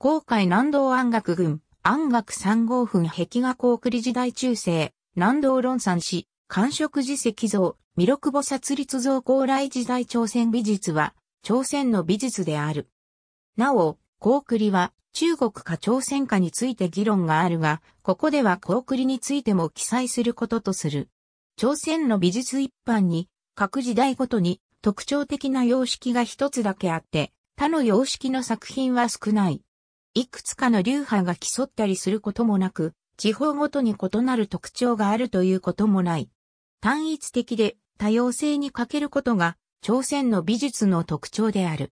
航海南道安楽郡、安楽三号墳壁画高栗時代中世、南道論山市、官職寺石像、弥勒菩薩立像高麗時代朝鮮美術は、朝鮮の美術である。なお、高栗は、中国か朝鮮かについて議論があるが、ここでは高栗についても記載することとする。朝鮮の美術一般に、各時代ごとに特徴的な様式が一つだけあって、他の様式の作品は少ない。いくつかの流派が競ったりすることもなく、地方ごとに異なる特徴があるということもない。単一的で多様性に欠けることが朝鮮の美術の特徴である。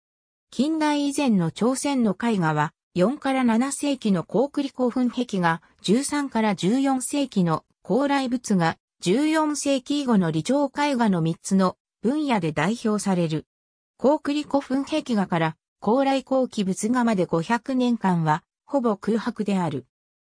近代以前の朝鮮の絵画は4から7世紀の高栗古墳壁画、13から14世紀の高麗仏画、14世紀以後の李朝絵画の3つの分野で代表される。高栗古墳壁画から高麗後期仏画まで500年間はほぼ空白である。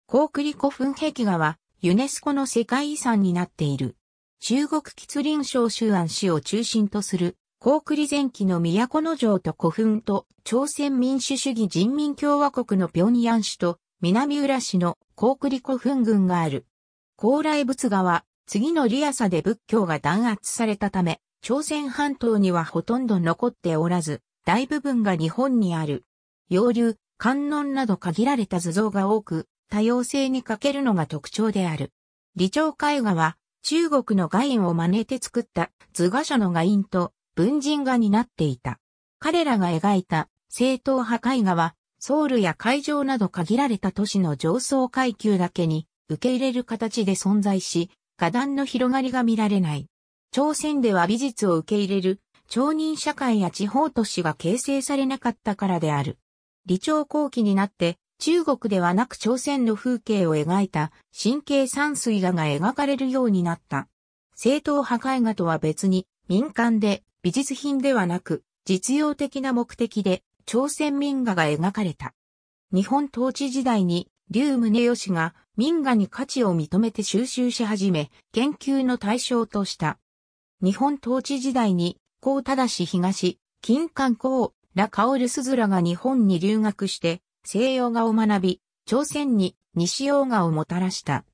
高栗古墳壁画はユネスコの世界遺産になっている。中国吉林省周安市を中心とする、高栗前期の都の城と古墳と、朝鮮民主主義人民共和国の平壌市と、南浦市の高栗古墳群がある。高麗仏画は、次のリアサで仏教が弾圧されたため、朝鮮半島にはほとんど残っておらず、大部分が日本にある。洋流、観音など限られた図像が多く、多様性に欠けるのが特徴である。李朝絵画は、中国の画印を真似て作った図画書の画印と文人画になっていた。彼らが描いた正統派絵画はソウルや会場など限られた都市の上層階級だけに受け入れる形で存在し、画壇の広がりが見られない。朝鮮では美術を受け入れる町人社会や地方都市が形成されなかったからである。李朝後期になって中国ではなく朝鮮の風景を描いた神経山水画が描かれるようになった。正統派絵画とは別に民間で美術品ではなく実用的な目的で朝鮮民画が描かれた。日本統治時代に劉宗義が民画に価値を認めて収集し始め研究の対象とした。日本統治時代に高忠東、金観光、ラカオルスズラが日本に留学して西洋画を学び、朝鮮に西洋画をもたらした。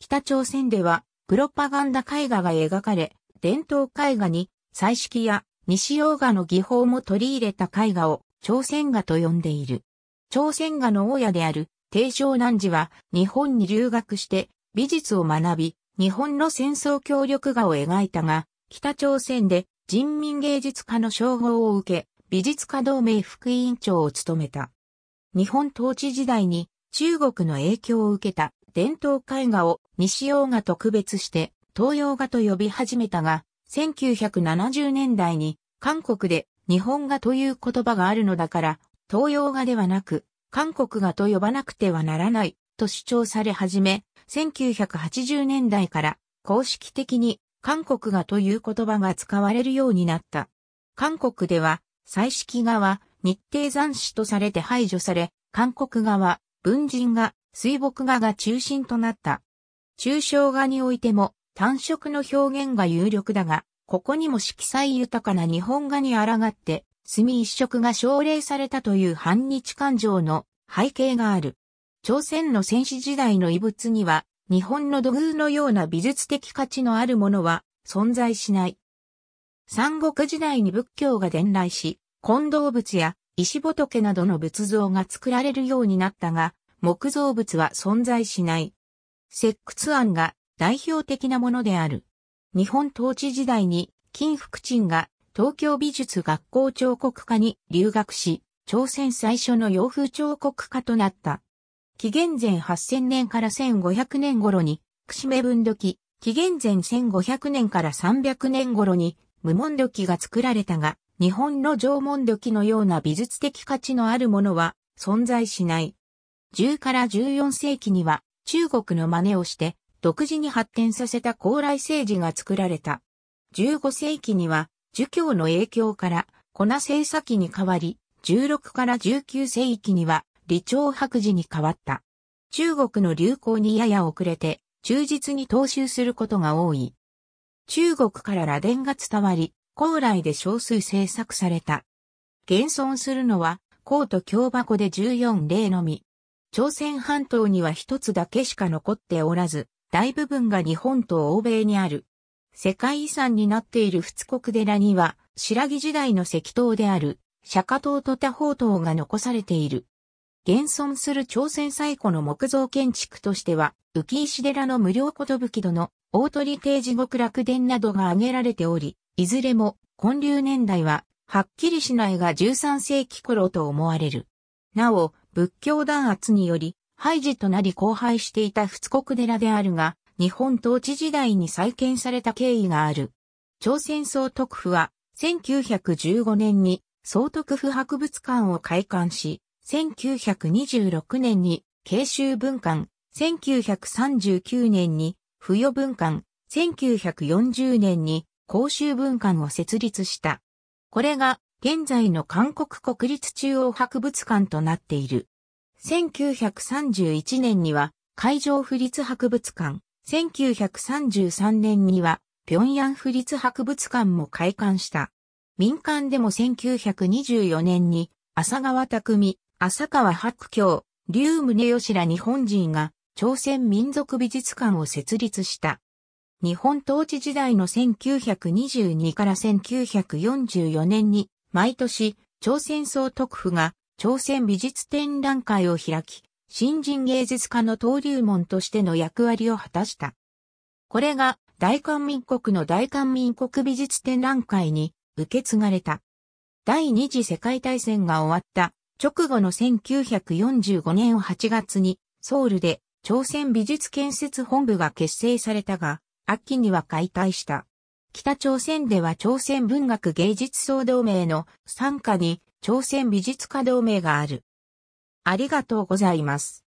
北朝鮮ではプロパガンダ絵画が描かれ、伝統絵画に彩色や西洋画の技法も取り入れた絵画を朝鮮画と呼んでいる。朝鮮画の親である帝少南寺は日本に留学して美術を学び、日本の戦争協力画を描いたが、北朝鮮で人民芸術家の称号を受け、美術家同盟副委員長を務めた。日本統治時代に中国の影響を受けた伝統絵画を西洋画と区別して東洋画と呼び始めたが、1970年代に韓国で日本画という言葉があるのだから、東洋画ではなく、韓国画と呼ばなくてはならないと主張され始め、1980年代から公式的に韓国画という言葉が使われるようになった。韓国では、彩色画は日程残死とされて排除され、韓国画は文人画、水墨画が中心となった。抽象画においても単色の表現が有力だが、ここにも色彩豊かな日本画に抗って、墨一色が奨励されたという反日感情の背景がある。朝鮮の戦死時代の遺物には、日本の土偶のような美術的価値のあるものは存在しない。三国時代に仏教が伝来し、近藤仏や石仏などの仏像が作られるようになったが、木造仏は存在しない。石窟案が代表的なものである。日本統治時代に金福鎮が東京美術学校彫刻科に留学し、朝鮮最初の洋風彫刻家となった。紀元前8000年から1500年頃に、串目分土器、紀元前1500年から300年頃に無門土器が作られたが、日本の縄文土器のような美術的価値のあるものは存在しない。10から14世紀には中国の真似をして独自に発展させた高麗政治が作られた。15世紀には儒教の影響から粉製作に変わり、16から19世紀には李朝白磁に変わった。中国の流行にやや遅れて忠実に踏襲することが多い。中国から螺鈿が伝わり、高麗で少数制作された。現存するのは、コート京箱で14例のみ。朝鮮半島には一つだけしか残っておらず、大部分が日本と欧米にある。世界遺産になっている仏国寺には、白木時代の石塔である、釈迦塔と多宝塔が残されている。現存する朝鮮最古の木造建築としては、浮石寺の無料寿戸の大鳥定時極楽殿などが挙げられており、いずれも建立年代ははっきりしないが13世紀頃と思われる。なお、仏教弾圧により、廃寺となり荒廃していた仏国寺であるが、日本統治時代に再建された経緯がある。朝鮮総督府は、1915年に総督府博物館を開館し、1926年に慶州文館、1939年に不与文館、1940年に公衆文館を設立した。これが現在の韓国国立中央博物館となっている。1931年には海上府立博物館、1933年には平壌府立博物館も開館した。民間でも1924年に浅川匠、浅川白京、竜宗義ら日本人が朝鮮民族美術館を設立した。日本統治時代の1922から1944年に毎年朝鮮総督府が朝鮮美術展覧会を開き、新人芸術家の登竜門としての役割を果たした。これが大韓民国の大韓民国美術展覧会に受け継がれた。第二次世界大戦が終わった直後の1945年8月にソウルで朝鮮美術建設本部が結成されたが、秋には解体した。北朝鮮では朝鮮文学芸術総同盟の参加に朝鮮美術家同盟がある。ありがとうございます。